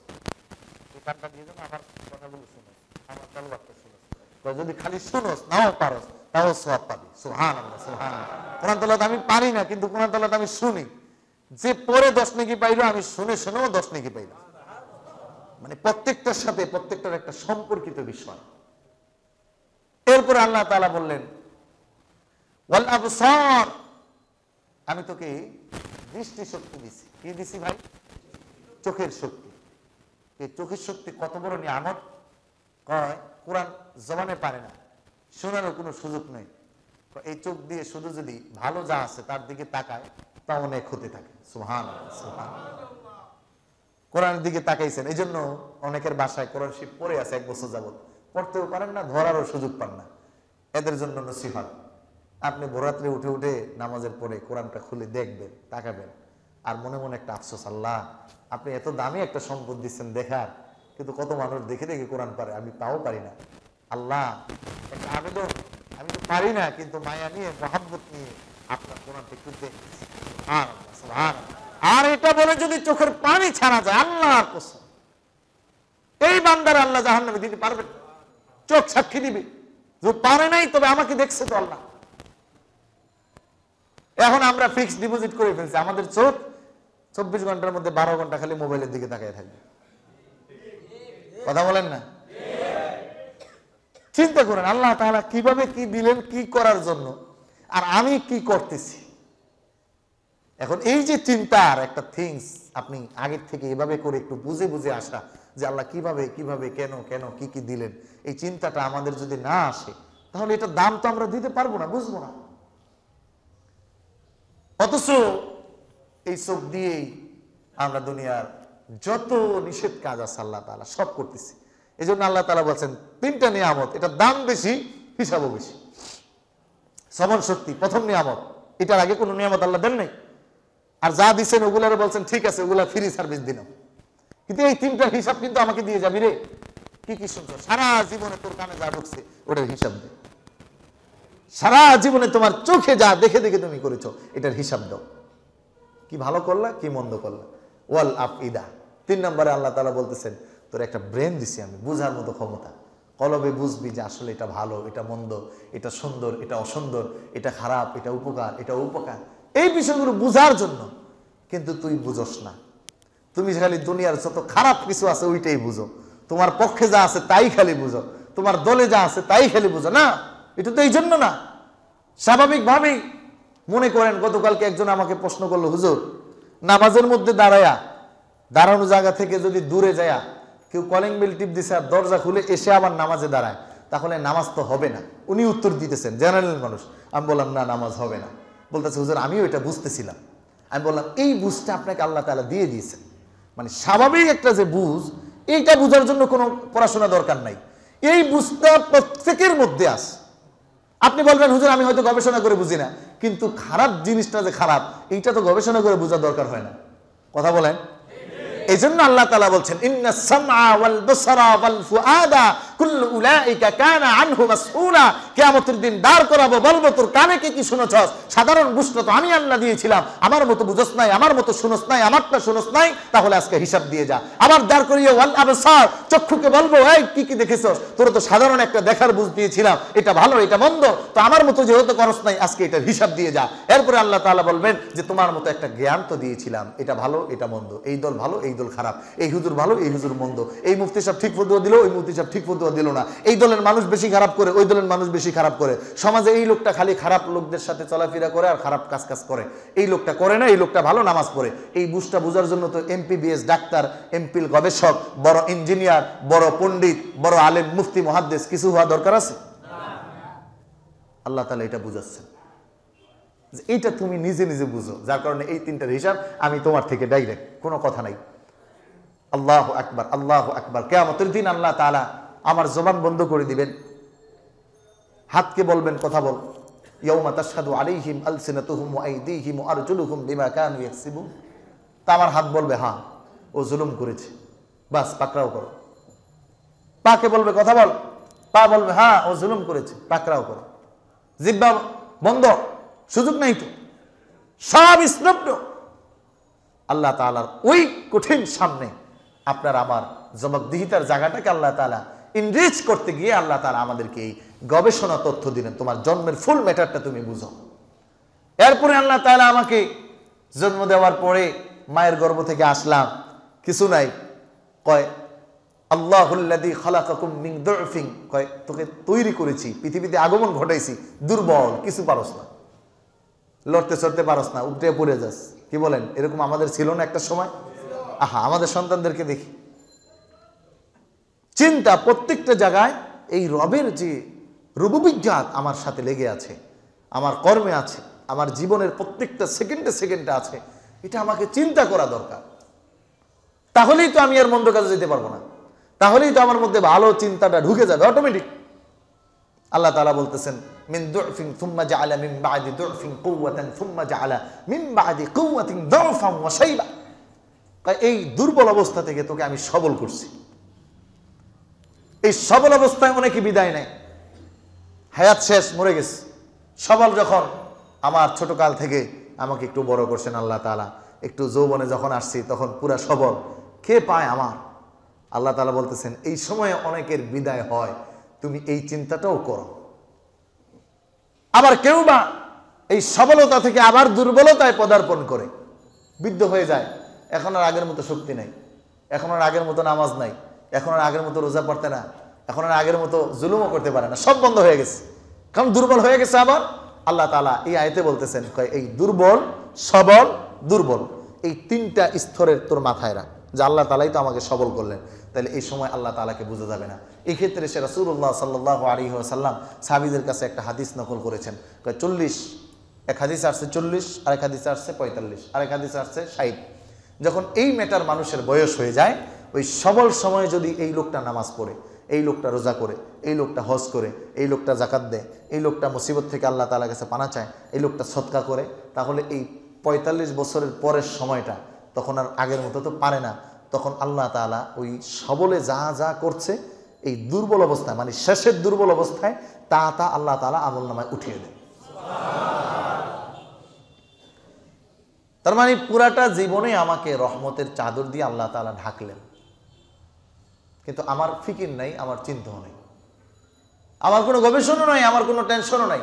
এই কানটা দিয়ে যেন আমার কথাগুলো শুনো, আমার তলবারটা শুনো। যদি খালি শুনোস, নাও পারস। তাও সব পাবি সুহান কোরআন তলাত আমি পারি না, কিন্তু কোরআন তলাত আমি শুনি। যে পরে দশ নাকি পাইলো, আমি শুনে শুনেও দশ নাকি পাইলাম। মানে প্রত্যেকটার সাথে প্রত্যেকটার একটা সম্পর্কিত বিষয়। এরপরে আল্লাহ তাআলা বললেন, ওয়াল আমি তোকে দৃষ্টি শক্তি দিছি। কি দিছি ভাই? চোখের শক্তি। এই চোখের শক্তি কত বড় নিয়ামত? কয়, কোরআন জবানে পারে না। শোনারও কোনো সুযোগ নেই। এই চোখ দিয়ে শুধু যদি ভালো যা আছে তার দিকে তাকায়, তা অনেক হতে থাকে। সুহান সুহান কোরআনের দিকে তাকাইছেন এই জন্য অনেকের বাসায় কোরআন শিব পড়ে আছে এক বছর যাবত পড়তেও পারেন না, ধরারও সুযোগ পান না। এদের জন্য নসিহত। আপনি ভোরাত্রে উঠে উঠে নামাজের পরে কোরআনটা খুলে দেখবেন, তাকাবেন। আর মনে মনে একটা আফসোস, আল্লাহ, আপনি এত দামি একটা সম্পদ দিচ্ছেন দেখার, কিন্তু কত মানুষ দেখে দেখে কোরআন পারে, আমি তাও পারি না। আল্লাহ একটা আবেদন আমি তো পারি না কিন্তু মায়া নিয়ে মহাব্বত নিয়ে আপনার সুবহানাল্লাহ, সুবহানাল্লাহ। আর এটা বলে যদি চোখের পানি ছাড়া যায় আল্লাহর কসম। এই বান্দার আল্লাহ জাহান নামে দিতে পারবেন চোখ সাক্ষী দিবে। যে পারে নাই তবে আমাকে দেখছে তো আল্লাহ। এখন আমরা ফিক্সড ডিপোজিট করে ফেলছি। আমাদের চোখ চব্বিশ ঘণ্টার মধ্যে বারো ঘণ্টা খালি মোবাইলের দিকে তাকিয়ে থাকবে। কথা বলেন না? চিন্তা করেন, আল্লাহ তাআলা কীভাবে কি দিলেন, কি করার জন্য, আর আমি কি করতেছি? এখন এই যে চিন্তার একটা থিংস আপনি আগের থেকে এভাবে করে একটু বুঝে বুঝে আসা যে আল্লাহ কীভাবে কীভাবে, কেন কেন, কি কি দিলেন, এই চিন্তাটা আমাদের যদি না আসে, তাহলে এটা দাম তো আমরা দিতে পারব না, বুঝব না। অথচ এই চোখ দিয়েই আমরা দুনিয়ার যত নিষেধ কাজ আছে আল্লাহ তালা সব করতেছি। এই জন্য আল্লাহ তালা বলছেন, তিনটা নিয়ামত, এটা দাম বেশি, হিসাবও বেশি। শ্রবণ শক্তি, প্রথম নিয়ামত। এটার আগে কোনো নিয়ামত আল্লাহ দেন নাই। আর যা দিচ্ছেন ওগুলারে বলছেন, ঠিক আছে, ওগুলা ফ্রি সার্ভিস দিন কিন্তু এই তিনটার হিসাব কিন্তু আমাকে দিয়ে যাবি রে। কি কি শুনছো? সারা জীবনে তোর কানে যা ঢুকছে, ওটার হিসাব দে। সারা জীবনে তোমার চোখে যা দেখে দেখে তুমি করেছ, এটার হিসাব দাও। কি ভালো করলা, কি মন্দ করলা। ওয়াল আপ ইদা তিন নম্বরে আল্লাহ তালা বলতেছেন তোর একটা ব্রেন দিছি আমি, বুঝার মতো ক্ষমতা। কলবে বুঝবি যে আসলে এটা ভালো, এটা মন্দ, এটা সুন্দর, এটা অসুন্দর, এটা খারাপ, এটা উপকার এটা উপকার। এই বিষয়গুলো বুঝার জন্য কিন্তু তুই বুঝস না। তুমি খালি দুনিয়ার যত খারাপ কিছু আছে ওইটাই বুঝো। তোমার পক্ষে যা আছে তাই খালি বুঝো। তোমার দলে যা আছে তাই খালি বুঝো। না, এটা তো এই জন্য না। স্বাভাবিকভাবেই মনে করেন, গতকালকে একজন আমাকে প্রশ্ন করল, হুজুর, নামাজের মধ্যে দাঁড়ায়া, দাঁড়ানো জায়গা থেকে যদি দূরে যায়া কেউ কলিং বেল টিপ দিছে আর দরজা খুলে এসে আবার নামাজে দাঁড়ায়, তাহলে নামাজ তো হবে না। উনি উত্তর দিতেছেন জেনারেল মানুষ। আমি বললাম, না, নামাজ হবে না। বলতেছে, হুজুর, আমিও এটা বুঝতেছিলাম। আমি বললাম, এই বুঝটা আপনাকে আল্লাহ তালা দিয়ে দিয়েছেন। মানে স্বাভাবিক একটা যে বুঝ, এইটা বুঝার জন্য কোনো পড়াশোনা দরকার নাই। এই বুঝটা প্রত্যেকের মধ্যে আস আপনি বলবেন, হুজুর, আমি হয়তো গবেষণা করে বুঝি না। কিন্তু খারাপ জিনিসটা যে খারাপ, এইটা তো গবেষণা করে বোঝার দরকার হয় না। কথা বলেন। এই জন্য আল্লাহ তালা বলছেন ইন্না সামআ ওয়াল বসরা ওয়াল ফুআদা উলাইকা কানা আনহু মাসউলা। কিয়ামতের দিন দাঁড় করাবো, বলব, তোর কানে কি কি শুনেছস? সাধারণ তো আমি আল্লাহ দিয়েছিলাম। আমার মতো বুঝস নাই, আমার মতো শুনস নাই, আমারটা শুনস নাই, তাহলে আজকে হিসাব দিয়ে যা। আবার দাঁড় করিয়ে, ওয়াল আবসার, চক্ষুকে বলব, এই, কি কি দেখেছস? তোর তো সাধারণ একটা দেখার বুঝ দিয়েছিলাম। এটা ভালো, এটা মন্দ। তো আমার মতো যেহেতু করস নাই, আজকে এটার হিসাব দিয়ে যা। এরপরে আল্লাহ তাআলা বলবেন যে, তোমার মতো একটা জ্ঞান তো দিয়েছিলাম। এটা ভালো, এটা মন্দ। এই দল ভালো, এই দল খারাপ। এই হুজুর ভালো, এই হুজুর মন্দ। এই মুফতি সাহেব ঠিক ফতুয়া দিল, ওই মুফতি সাহেব ঠিক ফতুয়া দিল না। এই দলের মানুষ বেশি খারাপ করে, ওই দলের মানুষ বেশি খারাপ করে। সমাজে এই লোকটা খালি খারাপ লোকদের সাথে চলাফেরা করে আর খারাপ কাজ কাজ করে। এই লোকটা করে না, এই লোকটা ভালো নামাজ পড়ে। এই বুঝটা বোঝার জন্য তো এমপিবিএস ডাক্তার, এমপিল গবেষক, বড় ইঞ্জিনিয়ার, বড় পণ্ডিত, বড় আলেম, মুফতি, মহাদ্দেশ কিছু হওয়া দরকার আছে? আল্লাহ তালা এটা বুঝাচ্ছেন। যে এইটা তুমি নিজে নিজে বুঝো, যার কারণে এই তিনটার হিসাব আমি তোমার থেকে ডাইরেক্ট কোনো কথা নাই। আল্লাহ আকবার আল্লাহ আকবার। কেয়ামতের দিন আল্লাহ তাআলা আমার জবান বন্ধ করে দিবেন। হাতকে বলবেন, কথা বল। ইয়াউমা তাশহাদু আলাইহিম আলসিনাতুহুম আইদিহিম আরজুলুহুম বিমা কানু তা আমার হাত বলবে হ্যাঁ ও জুলুম করেছে। বাস, পাকড়াও করো। পাকে বলবে, কথা বল। পা বলবে হ্যাঁ ও জুলুম করেছে, পাকড়াও করো। জিব্বা বন্ধ, সুযোগ নাই তো। সব স্তব্ধ আল্লাহ তাআলার ওই কঠিন সামনে আপনার আমার জবাবদিহিতার জায়গাটাকে আল্লাহ তাআলা ইনরিচ করতে গিয়ে আল্লাহ তাআলা আমাদেরকে এই গবেষণা তথ্য দিলেন, তোমার জন্মের ফুল ম্যাটারটা তুমি বুঝো। এরপরে আল্লাহ তাআলা আমাকে জন্ম দেওয়ার পরে মায়ের গর্ভ থেকে আসলাম। কিছু নাই। কয় আল্লাহুল্লাদি খালাকাকুম মিন দুরফিন কয়, তোকে তৈরি করেছি, পৃথিবীতে আগমন ঘটাইছি, দুর্বল, কিছু পারস না। লড়তে চড়তে পারস না উঠে পড়ে যাস। কি বলেন? এরকম আমাদের ছিল না একটা সময়? আহা, আমাদের সন্তানদেরকে দেখি। চিন্তা প্রত্যেকটা জায়গায় এই রবের যে রূপবিজ্ঞাত আমার সাথে লেগে আছে, আমার কর্মে আছে, আমার জীবনের প্রত্যেকটা সেকেন্ডে সেকেন্ডে আছে, এটা আমাকে চিন্তা করা দরকার। তাহলেই তো আমি আর মন্দ কাজে যেতে পারব না। তাহলেই তো আমার মধ্যে ভালো চিন্তাটা ঢুকে যাবে অটোমেটিক আল্লাহ তাআলা বলতেছেন, মিন দুফিন থুম্মা জাআলা মিন বাদি দুফিন কুওয়াতান থুম্মা জাআলা মিন বাদি কুওয়াতিন দুফান ওয়া শাইবা। এই দুর্বল অবস্থা থেকে তোকে আমি সবল করছি। এই সবল অবস্থায় অনেকে বিদায় নেয়। হায়াত শেষ, মরে গেছে। সবল যখন আমার ছোটকাল থেকে আমাকে একটু বড় করছেন আল্লাহ তাআলা, একটু যৌবনে যখন আসছি তখন পুরা সবল। কে পায় আমার? আল্লাহ তাআলা বলতেছেন, এই সময়ে অনেকের বিদায় হয়, তুমি এই চিন্তাটাও করো। আবার কেউ বা এই সবলতা থেকে আবার দুর্বলতায় পদার্পণ করে। বৃদ্ধ হয়ে যায়, এখন আর আগের মতো শক্তি নাই, এখন আর আগের মতো নামাজ নাই। এখন আর আগের মতো রোজা পড়তে না। এখন আর আগের মতো জুলুমও করতে পারে না। সব বন্ধ হয়ে গেছে। কারণ দুর্বল হয়ে গেছে আবার। আল্লাহ তালা এই আয়তে বলতেছেন এই দুর্বল, সবল, দুর্বল, এই তিনটা স্তরের তোর মাথায় রাখ। যে আল্লাহ তালাই তো আমাকে সবল করলেন। তাহলে এই সময় আল্লাহ তালাকে বোঝা যাবে না। এই ক্ষেত্রে সে রাসুল্লাহ সাল্লাহ আলী সাল্লাম সাহাবিদের কাছে একটা হাদিস নকল করেছেন। চল্লিশ, এক হাদিস আসছে চল্লিশ, আরেক হাদিস আসছে পঁয়তাল্লিশ, আরেক হাদিস আসছে ষাট। যখন এই মেটার মানুষের বয়স হয়ে যায় ওই সবল সময়ে যদি এই লোকটা নামাজ পড়ে, এই লোকটা রোজা করে, এই লোকটা হজ করে, এই লোকটা জাকাত দেয়, এই লোকটা মুসিবত থেকে আল্লাহ তালা কাছে পানা চায়, এই লোকটা সৎকা করে, তাহলে এই পঁয়তাল্লিশ বছরের পরের সময়টা তখন আর আগের মতো তো পারে না। তখন আল্লাহ তালা ওই সবলে যা যা করছে, এই দুর্বল অবস্থায় মানে শেষের দুর্বল অবস্থায় তা তা আল্লাহ তালা আমল নামায় উঠিয়ে দেয়। তার মানে পুরাটা জীবনে আমাকে রহমতের চাদর দিয়ে আল্লাহ তালা ঢাকলেন। কিন্তু আমার ফিকির নাই, আমার চিন্তাও নেই। আমার কোনো গবেষণা নাই, আমার কোনো টেনশনও নাই।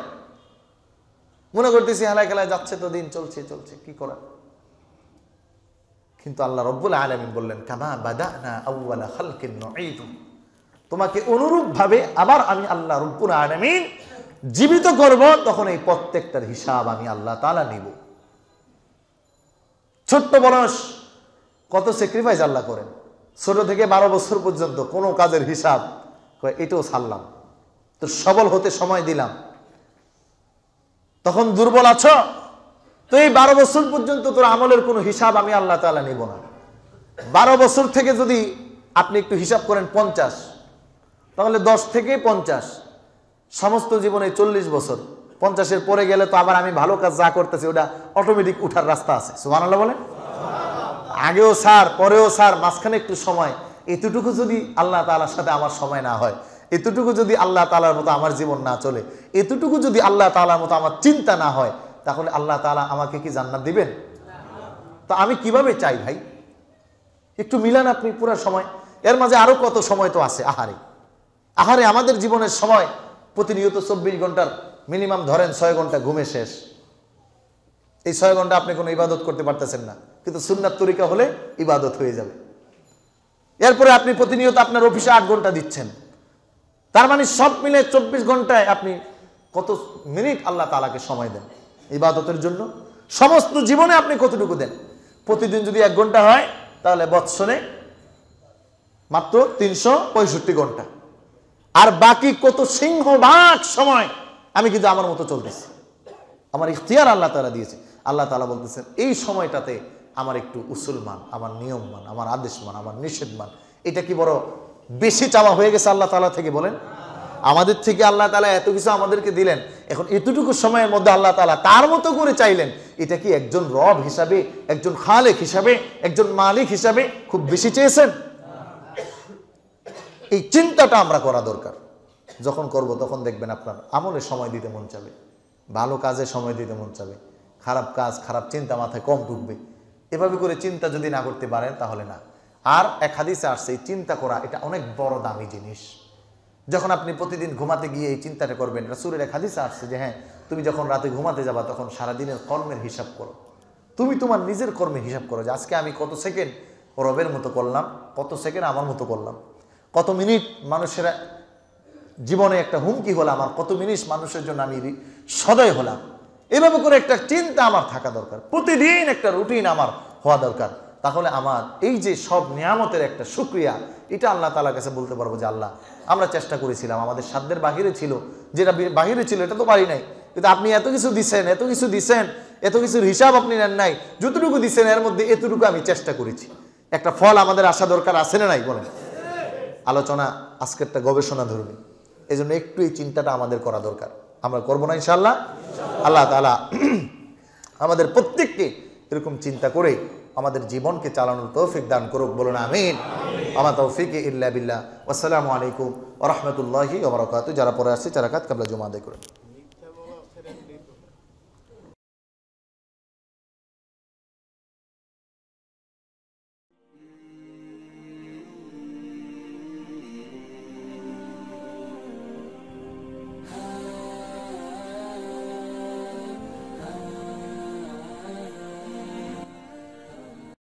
মনে করতেছি, হেলায় খেলায় যাচ্ছে তো দিন, চলছে চলছে, কি করা কিন্তু আল্লাহ রব্বুল আলমিন বললেন, কামা বাদা না আউ্লা খালকিন তোমাকে অনুরূপ ভাবে আবার আমি আল্লাহ রব্বুল আলমিন জীবিত করব, তখন এই প্রত্যেকটার হিসাব আমি আল্লাহ তালা নিব। ছোট্ট বয়স কত স্যাক্রিফাইস আল্লাহ করেন। ছোট থেকে বারো বছর পর্যন্ত কোনো কাজের হিসাব এটাও ছাড়লাম। তো সবল হতে সময় দিলাম। তখন দুর্বল আছো? তো এই বারো বছর পর্যন্ত তোর আমলের কোনো হিসাব আমি আল্লাহ তালা নিব না। বারো বছর থেকে যদি আপনি একটু হিসাব করেন পঞ্চাশ, তাহলে দশ থেকে পঞ্চাশ, সমস্ত জীবনে চল্লিশ বছর। পঞ্চাশের পরে গেলে তো আবার আমি ভালো কাজ যা করতেছি, ওটা অটোমেটিক উঠার রাস্তা আছে। সুমান আল্লাহ বলেন। আগেও স্যার, পরেও স্যার, মাঝখানে একটু সময়। এতটুকু যদি আল্লাহ তালার সাথে আমার সময় না হয়, এতটুকু যদি আল্লাহ তালার মতো আমার জীবন না চলে, এতটুকু যদি আল্লাহ তালার মতো আমার চিন্তা না হয়, তাহলে আল্লাহ তালা আমাকে কি জান্নাত দিবেন? তো আমি কীভাবে চাই ভাই? একটু মিলান আপনি পুরো সময়। এর মাঝে আরও কত সময় তো আছে? আহারে। আহারে, আমাদের জীবনের সময় প্রতিনিয়ত চব্বিশ ঘণ্টার মিনিমাম ধরেন ছয় ঘণ্টা ঘুমে শেষ। এই ছয় ঘণ্টা আপনি কোনো ইবাদত করতে পারতেছেন না। কিন্তু সুন্নাত তরিকা হলে ইবাদত হয়ে যাবে। এরপরে আপনি প্রতিনিয়ত আপনার অফিসে আট ঘণ্টা দিচ্ছেন। তার মানে সব মিলে চব্বিশ ঘন্টায় আপনি কত মিনিট আল্লাহ তালাকে সময় দেন ইবাদতের জন্য? সমস্ত জীবনে আপনি কতটুকু দেন? প্রতিদিন যদি এক ঘণ্টা হয়, তাহলে বৎসরে মাত্র তিনশো পঁয়ষট্টি ঘণ্টা। আর বাকি কত সিংহভাগ সময় আমি কিন্তু আমার মতো চলতেছি। আমার ইখতিয়ার আল্লাহ তালা দিয়েছে। আল্লাহ তালা বলতেছেন, এই সময়টাতে আমার একটু উসুল মান, আমার নিয়ম মান, আমার আদেশ মান, আমার নিষেধ মান। এটা কি বড় বেশি চাওয়া হয়ে গেছে আল্লাহ তালা থেকে বলেন? আমাদের থেকে আল্লাহ তালা এত কিছু আমাদেরকে দিলেন, এখন এতটুকু সময়ের মধ্যে আল্লাহ তালা তার মতো করে চাইলেন, এটা কি একজন রব হিসাবে, একজন খালেক হিসাবে, একজন মালিক হিসাবে খুব বেশি চেয়েছেন? এই চিন্তাটা আমরা করা দরকার। যখন করব তখন দেখবেন আপনার আমলে সময় দিতে মন চাবে, ভালো কাজে সময় দিতে মন চাবে, খারাপ কাজ, খারাপ চিন্তা মাথায় কম ঢুকবে। এভাবে করে চিন্তা যদি না করতে পারেন, তাহলে না। আর এক হাদিসে আসছে, এই চিন্তা করা, এটা অনেক বড় দামি জিনিস। যখন আপনি প্রতিদিন ঘুমাতে গিয়ে এই চিন্তাটা করবেন, রাসুলের এক হাদিসে আসছে যে হ্যাঁ তুমি যখন রাতে ঘুমাতে যাবা, তখন সারাদিনের কর্মের হিসাব করো। তুমি তোমার নিজের কর্মের হিসাব করো যে, আজকে আমি কত সেকেন্ড রবের মতো করলাম, কত সেকেন্ড আমার মতো করলাম। কত মিনিট মানুষেরা জীবনে একটা হুমকি হলাম আর কত মিনিট মানুষের জন্য আমি সদয় হলাম। এভাবে করে একটা চিন্তা আমার থাকা দরকার। প্রতিদিন একটা রুটিন আমার হওয়া দরকার। তাহলে আমার এই যে সব নিয়ামতের একটা সুক্রিয়া এটা আল্লাহ তালার কাছে বলতে পারব যে, আল্লাহ, আমরা চেষ্টা করেছিলাম, আমাদের সাধ্যের বাহিরে ছিল। যেটা বাহিরে ছিল, এটা তো পারি নাই। কিন্তু আপনি এত কিছু দিছেন, এত কিছু দিছেন, এত কিছুর হিসাব আপনি নেন নাই, যতটুকু দিছেন, এর মধ্যে এতটুকু আমি চেষ্টা করেছি। একটা ফল আমাদের আসা দরকার আছে না নাই? বলেন। আলোচনা, আজকেরটা গবেষণা ধর্মী। এই জন্য একটু এই চিন্তাটা আমাদের করা দরকার। আমরা করব না ইনশাল্লাহ আল্লাহ তালা আমাদের প্রত্যেককে এরকম চিন্তা করে আমাদের জীবনকে চালানোর তৌফিক দান করুক, বলুন আমিন। আমার তৌফিক ইল্লা বিল্লাহ। আসসালামু আলাইকুম ওরহমতুল্লাহি আবরকাত যারা পরে আসছে, যারা কাত কাবলা জমা দেয় করেন।